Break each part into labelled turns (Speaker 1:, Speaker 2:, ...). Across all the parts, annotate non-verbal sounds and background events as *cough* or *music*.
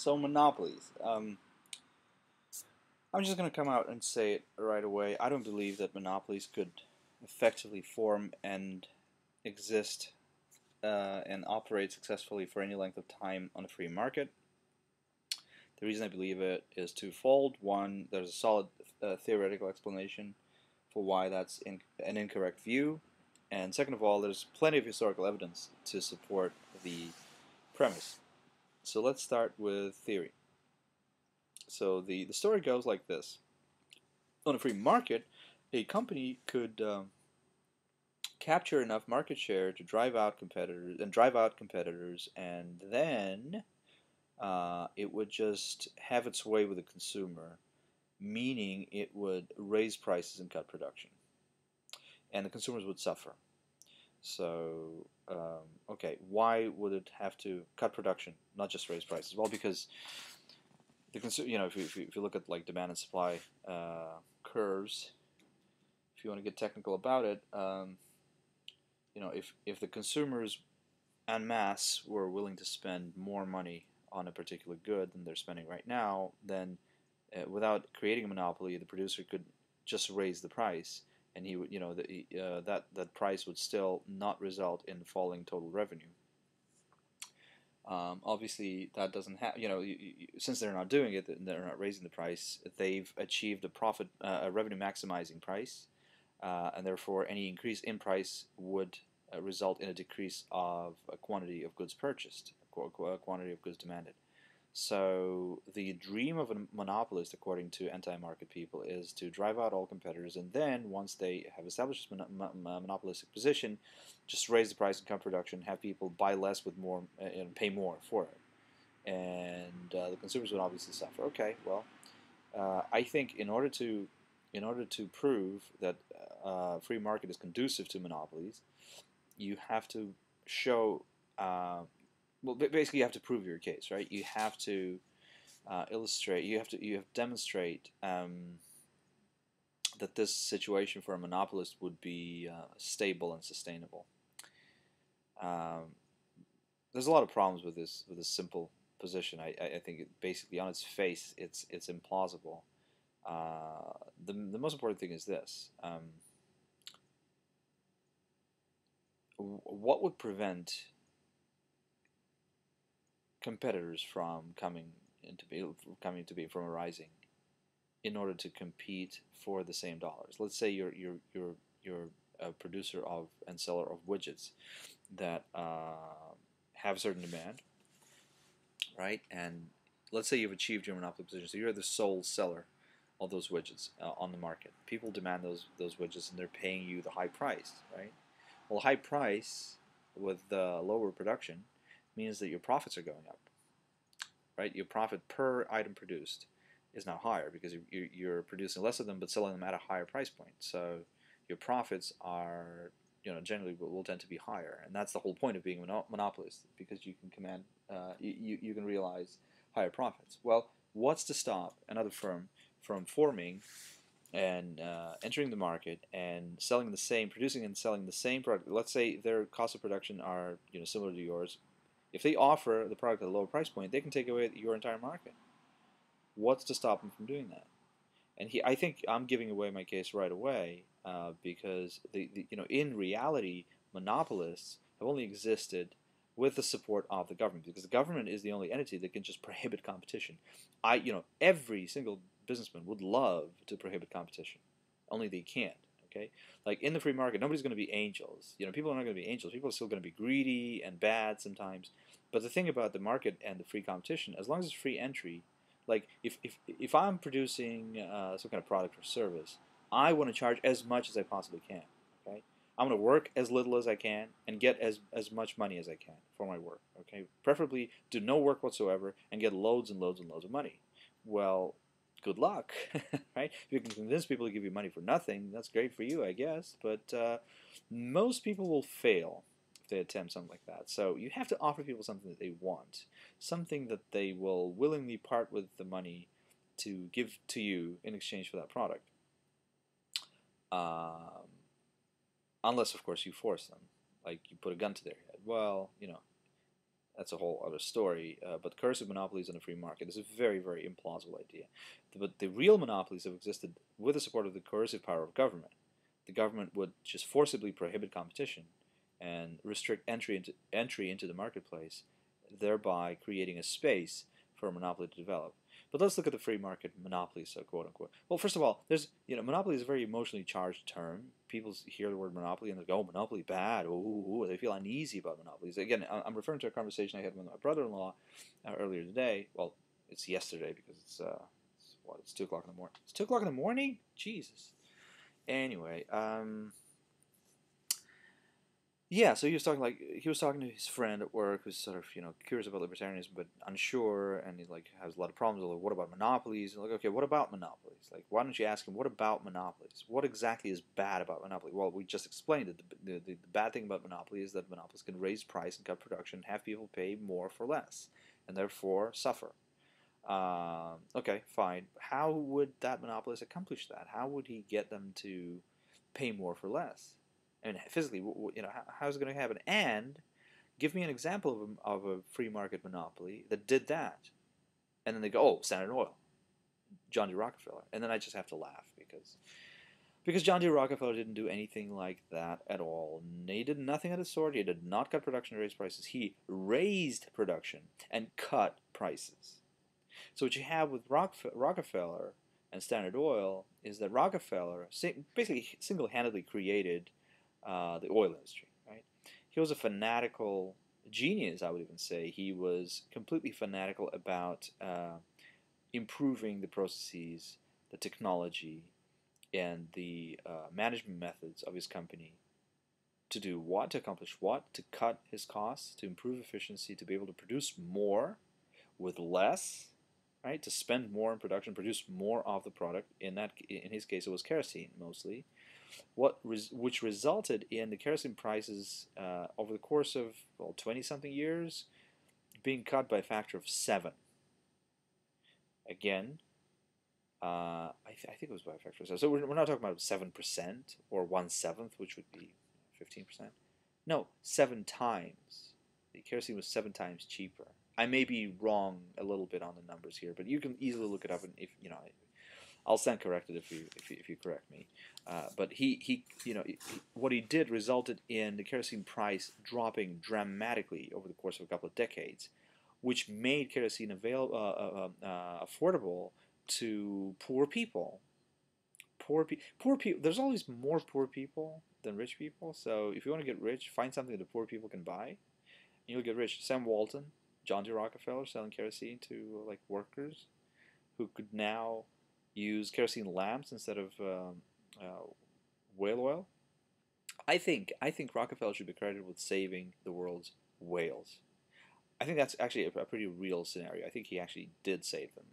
Speaker 1: So monopolies. Um, I'm just going to come out and say it right away. I don't believe that monopolies could effectively form and exist uh, and operate successfully for any length of time on a free market. The reason I believe it is twofold. One, there's a solid uh, theoretical explanation for why that's in, an incorrect view. And second of all, there's plenty of historical evidence to support the premise. So let's start with theory. So the, the story goes like this. On a free market, a company could um, capture enough market share to drive out competitors and drive out competitors and then uh, it would just have its way with the consumer, meaning it would raise prices and cut production. And the consumers would suffer. So, um, okay, why would it have to cut production, not just raise prices? Well, because the consumer, you know, if you, if you, if you look at like demand and supply uh, curves, if you want to get technical about it, um, you know, if if the consumers en masse were willing to spend more money on a particular good than they're spending right now, then uh, without creating a monopoly, the producer could just raise the price, and he would, you know, the, uh, that that price would still not result in falling total revenue. Um, obviously, that doesn't have, you know, you, you, since they're not doing it, and they're not raising the price. They've achieved a profit, uh, a revenue maximizing price, uh, and therefore any increase in price would uh, result in a decrease of a quantity of goods purchased, a quantity of goods demanded. So the dream of a monopolist, according to anti-market people, is to drive out all competitors, and then once they have established a monopolistic position, just raise the price and cut production, have people buy less with more uh, and pay more for it, and uh, the consumers would obviously suffer. Okay, well, uh, I think in order to in order to prove that uh, free market is conducive to monopolies, you have to show, uh, well, basically you have to prove your case, right? You have to uh, illustrate, you have to, you have to demonstrate um, that this situation for a monopolist would be uh, stable and sustainable. Um, there's a lot of problems with this with this simple position. I, I think it basically on its face, it's it's implausible. Uh, the, the most important thing is this. Um, what would prevent competitors from coming into be coming to be from arising in order to compete for the same dollars? Let's say you're you're you're you're a producer of and seller of widgets that uh, have certain demand, right? And let's say you've achieved your monopoly position, so you're the sole seller of those widgets uh, on the market. People demand those those widgets, and they're paying you the high price, right? Well, high price with the lower production means that your profits are going up, right? Your profit per item produced is now higher because you're, you're producing less of them but selling them at a higher price point. So your profits are, you know, generally will, will tend to be higher, and that's the whole point of being a monopolist because you can command, uh, you you can realize higher profits. Well, what's to stop another firm from forming and uh, entering the market and selling the same, producing and selling the same product. Let's say their cost of production are you know similar to yours. If they offer the product at a lower price point, they can take away your entire market. What's to stop them from doing that? And he, I think I'm giving away my case right away uh, because the, the, you know in reality, monopolists have only existed with the support of the government because the government is the only entity that can just *laughs* prohibit competition. I you know every single businessman would love to prohibit competition, only they can't. Okay, like in the free market, nobody's going to be angels. You know, people are not going to be angels. People are still going to be greedy and bad sometimes. But the thing about the market and the free competition, as long as it's free entry, like if if if I'm producing uh, some kind of product or service, I want to charge as much as I possibly can. Okay, I'm going to work as little as I can and get as as much money as I can for my work. Okay, preferably do no work whatsoever and get loads and loads and loads of money. Well, good luck, *laughs* right? If you can convince people to give you money for nothing, that's great for you, I guess. But uh, most people will fail if they attempt something like that. So you have to offer people something that they want, something that they will willingly part with the money to give to you in exchange for that product. Um, unless, of course, you force them, like you put a gun to their head. Well, you know, that's a whole other story. Uh, but coercive monopolies in a free market is a very, very implausible idea. But the real monopolies have existed with the support of the coercive power of government. The government would just forcibly prohibit competition and restrict entry into entry into the marketplace, thereby creating a space for a monopoly to develop. But let's look at the free market monopoly, so quote unquote. Well, first of all, there's you know monopoly is a very emotionally charged term. People hear the word monopoly and they go, "Oh, monopoly bad." Ooh, they feel uneasy about monopolies. Again, I'm referring to a conversation I had with my brother-in-law uh, earlier today. Well, it's yesterday because it's, uh, it's what it's two o'clock in the morning. It's two o'clock in the morning. Jesus. Anyway, um, yeah, so he was talking like he was talking to his friend at work who's sort of you know curious about libertarianism but unsure, and he like has a lot of problems. Like, what about monopolies? And like, okay, what about monopolies? Like, why don't you ask him what about monopolies? What exactly is bad about monopoly? Well, we just explained it. The, the, the bad thing about monopoly is that monopolies can raise price and cut production, have people pay more for less, and therefore suffer. Uh, okay, fine. How would that monopolist accomplish that? How would he get them to pay more for less? And physically, you know, how's it going to happen? And give me an example of a, of a free market monopoly that did that. And then they go, oh, Standard Oil, John D. Rockefeller. And then I just have to laugh because because John D. Rockefeller didn't do anything like that at all. He did nothing of the sort. He did not cut production or raise prices. He raised production and cut prices. So what you have with Rockefeller and Standard Oil is that Rockefeller basically single-handedly created uh, the oil industry. Right? He was a fanatical genius, I would even say. He was completely fanatical about uh, improving the processes, the technology, and the uh, management methods of his company to do what? To accomplish what? To cut his costs, to improve efficiency, to be able to produce more with less, right? To spend more in production, produce more of the product. In that, in his case, it was kerosene mostly, what res which resulted in the kerosene prices uh, over the course of well 20 something years being cut by a factor of seven. Again, uh, I, th I, think it was by a factor of seven. So we're, we're not talking about seven percent or one seventh, which would be fifteen percent. No, seven times. The kerosene was seven times cheaper. I may be wrong a little bit on the numbers here, but you can easily look it up, and if you know, I'll stand corrected if you if you, if you correct me. Uh, but he, he you know he, what he did resulted in the kerosene price dropping dramatically over the course of a couple of decades, which made kerosene available uh, uh, uh, affordable to poor people. Poor people, poor people. There's always more poor people than rich people. So if you want to get rich, find something that poor people can buy, and you'll get rich. Sam Walton, John D. Rockefeller selling kerosene to like workers who could now use kerosene lamps instead of um, uh, whale oil. I think I think Rockefeller should be credited with saving the world's whales. I think that's actually a, a pretty real scenario. I think he actually did save them.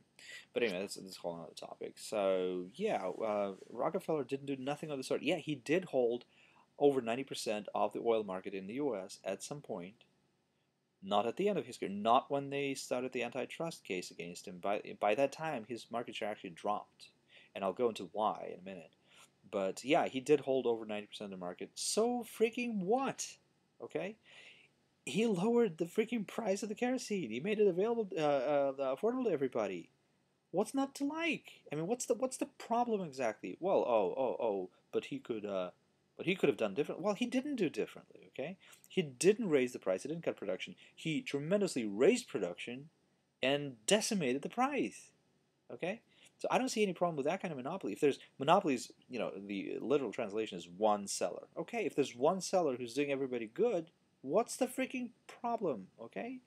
Speaker 1: But anyway, that's, that's a whole other topic. So yeah, uh, Rockefeller didn't do nothing of the sort. Yeah, he did hold over 90% of the oil market in the U.S. at some point. Not at the end of his career. Not when they started the antitrust case against him. By by that time, his market share actually dropped, and I'll go into why in a minute. But yeah, he did hold over 90% of the market. So freaking what? Okay? He lowered the freaking price of the kerosene. He made it available, uh, uh, affordable to everybody. What's not to like? I mean, what's the what's the problem exactly? Well, oh, oh, oh, but he could, uh, but he could have done different. Well, he didn't do differently. Okay, he didn't raise the price. He didn't cut production. He tremendously raised production, and decimated the price. Okay, so I don't see any problem with that kind of monopoly. If there's monopolies, you know, the literal translation is one seller. Okay, if there's one seller who's doing everybody good, what's the freaking problem? Okay,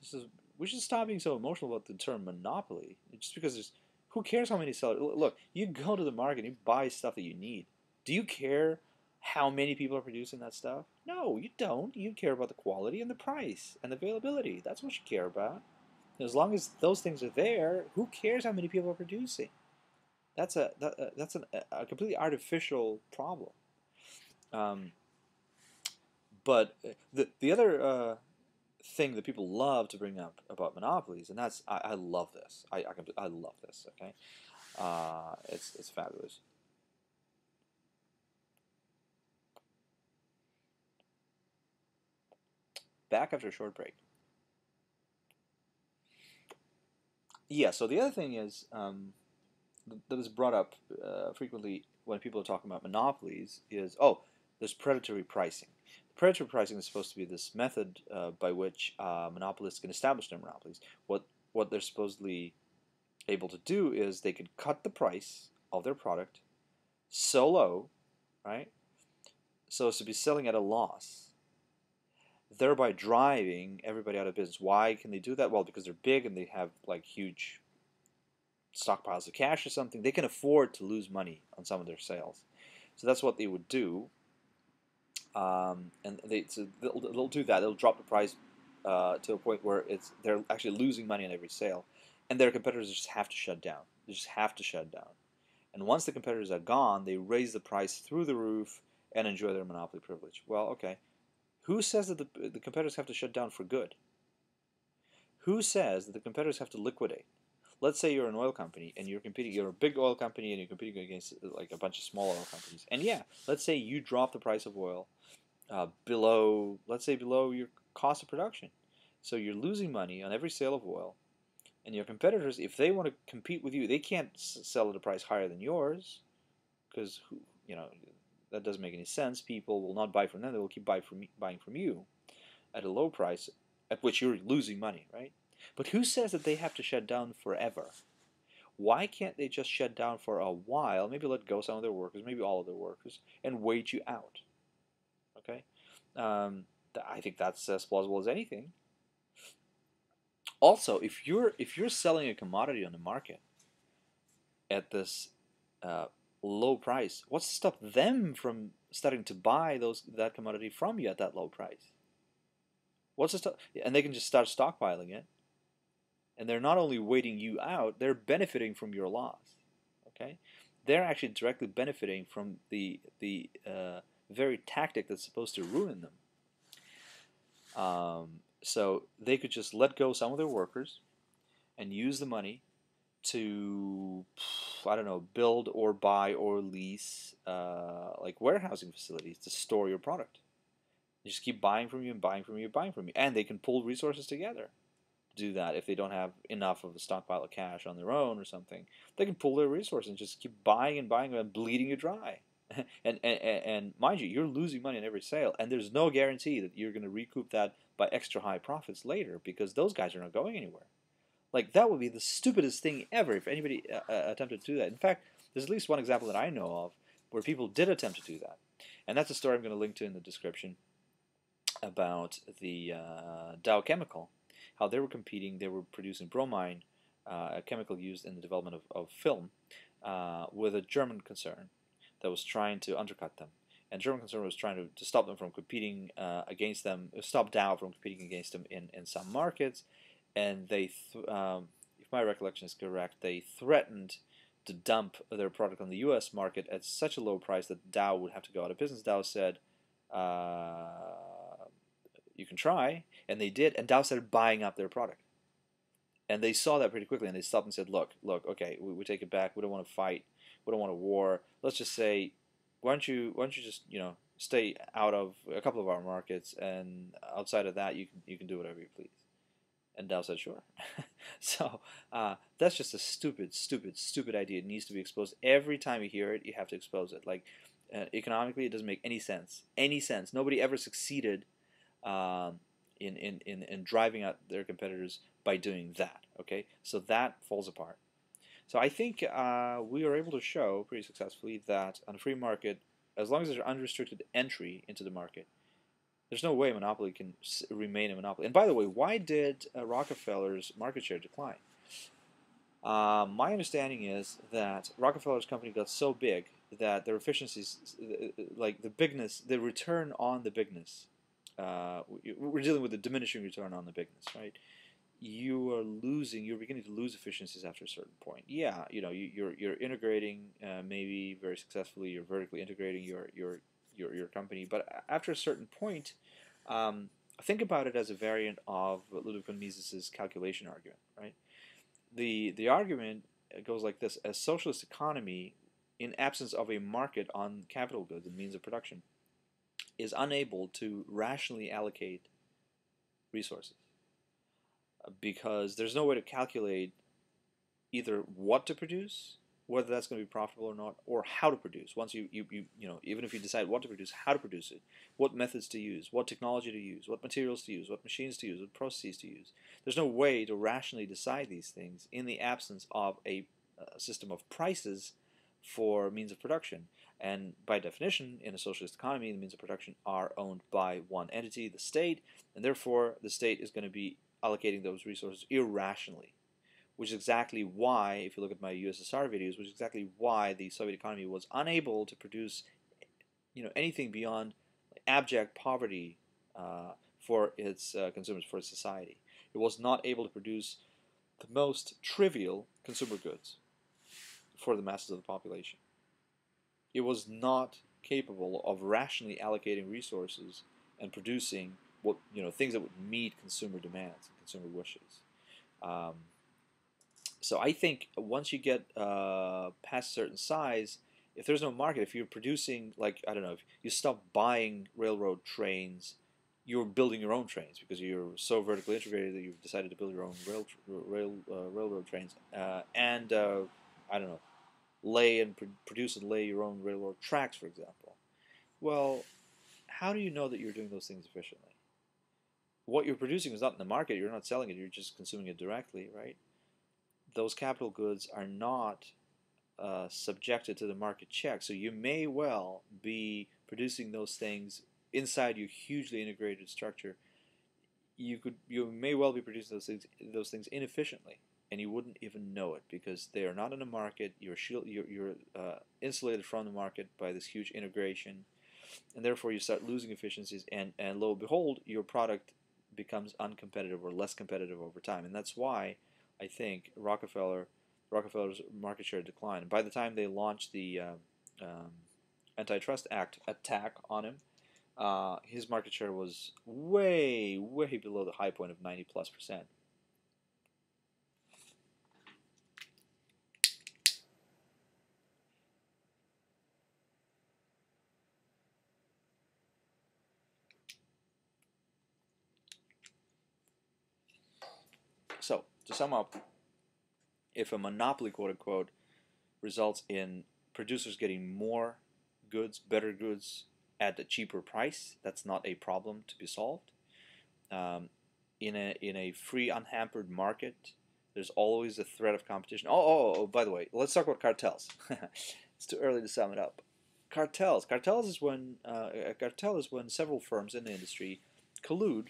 Speaker 1: this is we should stop being so emotional about the term monopoly. Just because there's who cares how many sellers? Look, you go to the market, you buy stuff that you need. Do you care how many people are producing that stuff? No, you don't. You care about the quality and the price and the availability. That's what you care about. As long as those things are there, who cares how many people are producing? That's a that, uh, that's an, a completely artificial problem. Um, but uh, the the other uh, thing that people love to bring up about monopolies, and that's I, I love this. I I, I love this. Okay, uh, it's it's fabulous. Back after a short break. Yeah, so the other thing is um, that was brought up uh, frequently when people are talking about monopolies is oh, there's predatory pricing. Predatory pricing is supposed to be this method uh, by which uh, monopolists can establish their monopolies. What what they're supposedly able to do is they could cut the price of their product so low, right, so as to be selling at a loss thereby driving everybody out of business. Why can they do that? Well, because they're big and they have like huge stockpiles of cash or something. They can afford to lose money on some of their sales. So that's what they would do. Um, and they so they'll, they'll, do that. They'll drop the price uh, to a point where it's they're actually losing money on every sale, and their competitors just have to shut down. They just have to shut down. And once the competitors are gone, they raise the price through the roof and enjoy their monopoly privilege. Well, okay. Who says that the, the competitors have to shut down for good? Who says that the competitors have to liquidate? Let's say you're an oil company and you're competing, you're a big oil company and you're competing against like a bunch of small oil companies. And yeah, let's say you drop the price of oil uh, below, let's say below your cost of production. So you're losing money on every sale of oil and your competitors, if they want to compete with you, they can't sell at a price higher than yours, because who, you know that doesn't make any sense. People will not buy from them; they will keep buy from, buying from you at a low price, at which you're losing money, right? But who says that they have to shut down forever? Why can't they just shut down for a while? Maybe let go some of their workers, maybe all of their workers, and wait you out. Okay, um, I think that's as plausible as anything. Also, if you're if you're selling a commodity on the market at this uh, low price, what's to stop them from starting to buy those that commodity from you at that low price? What's to stop? And they can just start stockpiling it, and they're not only waiting you out, they're benefiting from your loss. Okay, they're actually directly benefiting from the the uh, very tactic that's supposed to ruin them. Um, so they could just let go some of their workers and use the money to, I don't know, build or buy or lease uh, like warehousing facilities to store your product. They just keep buying from you and buying from you and buying from you. And they can pull resources together to do that if they don't have enough of a stockpile of cash on their own or something. They can pull their resources and just keep buying and buying and bleeding you dry. *laughs* and, and, and mind you, you're losing money on every sale, and there's no guarantee that you're going to recoup that by extra high profits later because those guys are not going anywhere. Like that would be the stupidest thing ever if anybody uh, uh, attempted to do that. In fact, there's at least one example that I know of where people did attempt to do that, and that's a story I'm going to link to in the description about the uh, Dow Chemical, how they were competing. They were producing bromine, uh, a chemical used in the development of, of film, uh, with a German concern that was trying to undercut them. And German concern was trying to, to stop them from competing uh, against them, stop Dow from competing against them in, in some markets. And they, th- um, if my recollection is correct, they threatened to dump their product on the U.S. market at such a low price that Dow would have to go out of business. Dow said, uh, "You can try," and they did. And Dow started buying up their product. And they saw that pretty quickly, and they stopped and said, "Look, look, okay, we, we take it back. We don't want to fight we don't want a war. Let's just say, why don't you why don't you just you know stay out of a couple of our markets, and outside of that, you can you can do whatever you please. And Dow said, sure. *laughs* so uh, that's just a stupid, stupid, stupid idea. It needs to be exposed. Every time you hear it, you have to expose it. Like uh, economically, it doesn't make any sense. Any sense. Nobody ever succeeded um, in, in, in, in driving out their competitors by doing that. Okay, so that falls apart. So I think uh, we are able to show pretty successfully that on a free market, as long as there's unrestricted entry into the market, there's no way monopoly can remain a monopoly. And by the way, why did uh, Rockefeller's market share decline? Uh, my understanding is that Rockefeller's company got so big that their efficiencies, uh, uh, like the bigness, the return on the bigness, uh, we're dealing with the diminishing return on the bigness, right? you are losing you're beginning to lose efficiencies after a certain point yeah you know you, are you're, you're integrating uh, maybe very successfully you're vertically integrating your your your, your company. But after a certain point um, think about it as a variant of Ludwig von Mises's calculation argument right? The the argument goes like this. A socialist economy in absence of a market on capital goods and means of production is unable to rationally allocate resources because there's no way to calculate either what to produce, whether that's going to be profitable or not, or how to produce. Once you, you, you, you know, even if you decide what to produce, how to produce it, what methods to use, what technology to use, what materials to use, what machines to use, what processes to use. There's no way to rationally decide these things in the absence of a, a system of prices for means of production. And by definition, in a socialist economy, the means of production are owned by one entity, the state, and therefore the state is going to be allocating those resources irrationally which is exactly why, if you look at my USSR videos, which is exactly why the Soviet economy was unable to produce, you know, anything beyond abject poverty uh, for its uh, consumers, for its society. It was not able to produce the most trivial consumer goods for the masses of the population. It was not capable of rationally allocating resources and producing what you know things that would meet consumer demands and consumer wishes. Um, so I think once you get uh, past a certain size, if there's no market, if you're producing like I don't know, if you stop buying railroad trains, you're building your own trains because you're so vertically integrated that you've decided to build your own rail rail uh, railroad trains, uh, and uh, I don't know, lay and pr produce and lay your own railroad tracks, for example. Well, how do you know that you're doing those things efficiently? What you're producing is not in the market. You're not selling it. You're just consuming it directly, right? Those capital goods are not uh, subjected to the market check. So you may well be producing those things inside your hugely integrated structure. You could, you may well be producing those things, those things inefficiently, and you wouldn't even know it because they are not in the market. You're shield, you're, you're uh, insulated from the market by this huge integration, and therefore you start losing efficiencies. And and lo and behold, your product becomes uncompetitive or less competitive over time. And that's why I think Rockefeller Rockefeller's market share declined. By the time they launched the uh, um, Antitrust Act attack on him, uh, his market share was way, way below the high point of 90 plus percent. So, to sum up, if a monopoly, quote unquote, results in producers getting more goods, better goods at a cheaper price, that's not a problem to be solved. Um, in a in a free, unhampered market, there's always a threat of competition. Oh, oh, oh by the way, let's talk about cartels. *laughs* it's too early to sum it up. Cartels. Cartels is when uh, a cartel is when several firms in the industry collude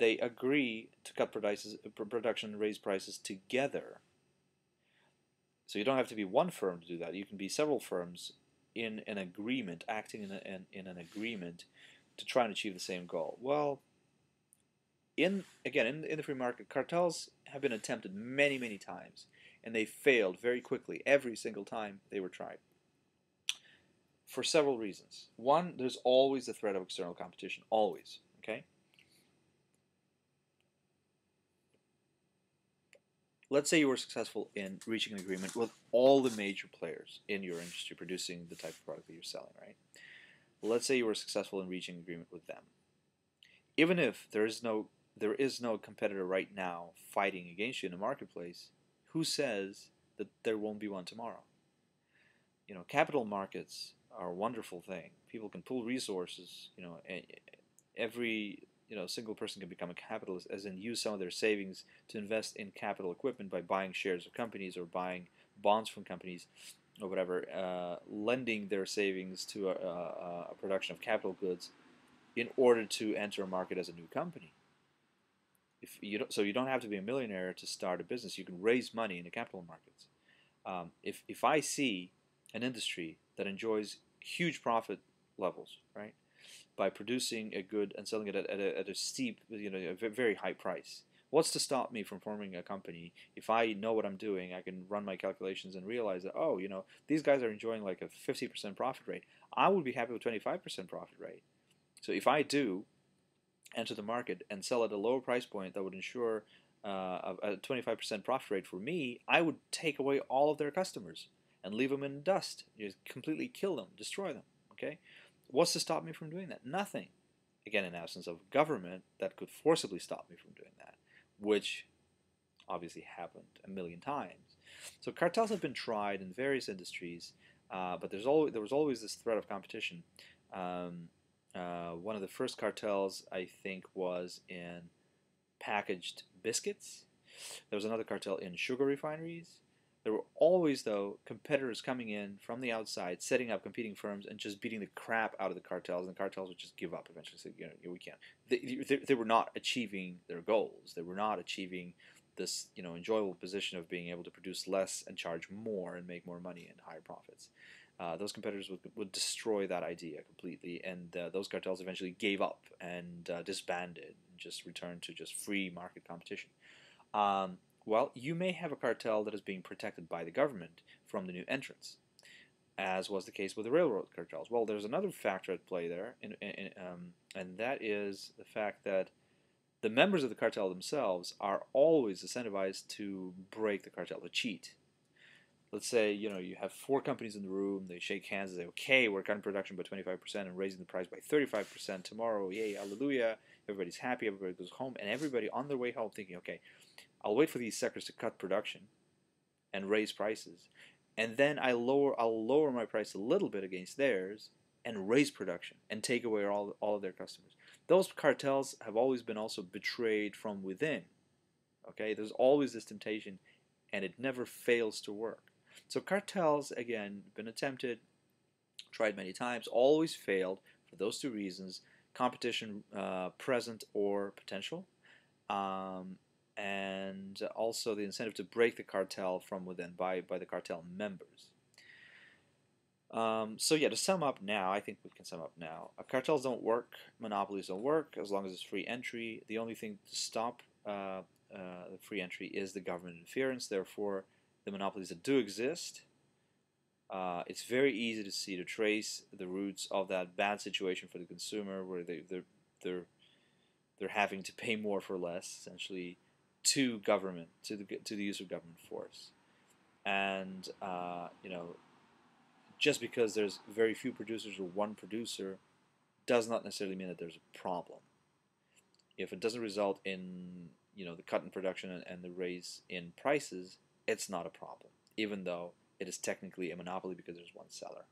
Speaker 1: they agree to cut prices, production and raise prices together. So you don't have to be one firm to do that. You can be several firms in an agreement, acting in, a, in, in an agreement to try and achieve the same goal. Well, in again in, in the free market, cartels have been attempted many, many times, and they failed very quickly every single time they were tried. For several reasons. One, there's always the threat of external competition, always. Okay. Let's say you were successful in reaching an agreement with all the major players in your industry producing the type of product that you're selling, right? Let's say you were successful in reaching an agreement with them. Even if there is no there is no competitor right now fighting against you in the marketplace, who says that there won't be one tomorrow? You know, capital markets are a wonderful thing. People can pool resources. You know, every you know, a single person can become a capitalist, as in use some of their savings to invest in capital equipment by buying shares of companies or buying bonds from companies or whatever, uh, lending their savings to a, a, a, production of capital goods in order to enter a market as a new company. If you don't, so you don't have to be a millionaire to start a business. You can raise money in the capital markets. Um, if, if I see an industry that enjoys huge profit levels, right, by producing a good and selling it at, at, a, at a steep, you know, a very high price. What's to stop me from forming a company? If I know what I'm doing, I can run my calculations and realize that, oh, you know, these guys are enjoying like a 50% profit rate. I would be happy with 25% profit rate. So if I do enter the market and sell at a lower price point that would ensure uh, a 25% profit rate for me, I would take away all of their customers and leave them in dust. Just completely kill them, destroy them. Okay, What's to stop me from doing that? Nothing. Again, in absence of government that could forcibly stop me from doing that, which obviously happened a million times. So cartels have been tried in various industries, uh, but there's always, there was always this threat of competition. Um, uh, one of the first cartels, I think, was in packaged biscuits. There was another cartel in sugar refineries. There were always, though, competitors coming in from the outside, setting up competing firms, and just beating the crap out of the cartels. And the cartels would just give up eventually. Say, you know, we can't. They, they, they were not achieving their goals. They were not achieving this, you know, enjoyable position of being able to produce less and charge more and make more money and higher profits. Uh, those competitors would, would destroy that idea completely, and uh, those cartels eventually gave up and uh, disbanded, and just returned to just free market competition. Um, well, you may have a cartel that is being protected by the government from the new entrants, as was the case with the railroad cartels. Well, there's another factor at play there, in, um, and that is the fact that the members of the cartel themselves are always incentivized to break the cartel, to cheat. Let's say you know you have four companies in the room. They shake hands and say, "Okay, we're cutting production by 25% and raising the price by 35% tomorrow. Yay, hallelujah!" Everybody's happy. Everybody goes home, and everybody on their way home thinking, "Okay, I'll wait for these sectors to cut production and raise prices, and then I lower I'll lower my price a little bit against theirs and raise production and take away all all of their customers. Those cartels have always been also betrayed from within. Okay, there's always this temptation, and it never fails to work. So cartels again been attempted, tried many times, always failed for those two reasons: competition uh, present or potential. Um, and also the incentive to break the cartel from within by, by the cartel members. Um, so yeah, to sum up now, I think we can sum up now. Uh, cartels don't work, monopolies don't work as long as it's free entry. The only thing to stop uh, uh, the free entry is the government interference. Therefore, the monopolies that do exist, uh, it's very easy to see to trace the roots of that bad situation for the consumer, where they they're they're they're having to pay more for less, essentially to government, to the to the use of government force, and uh, you know, just because there's very few producers or one producer, does not necessarily mean that there's a problem. If it doesn't result in you know the cut in production and, and the raise in prices, it's not a problem, even though it is technically a monopoly because there's one seller.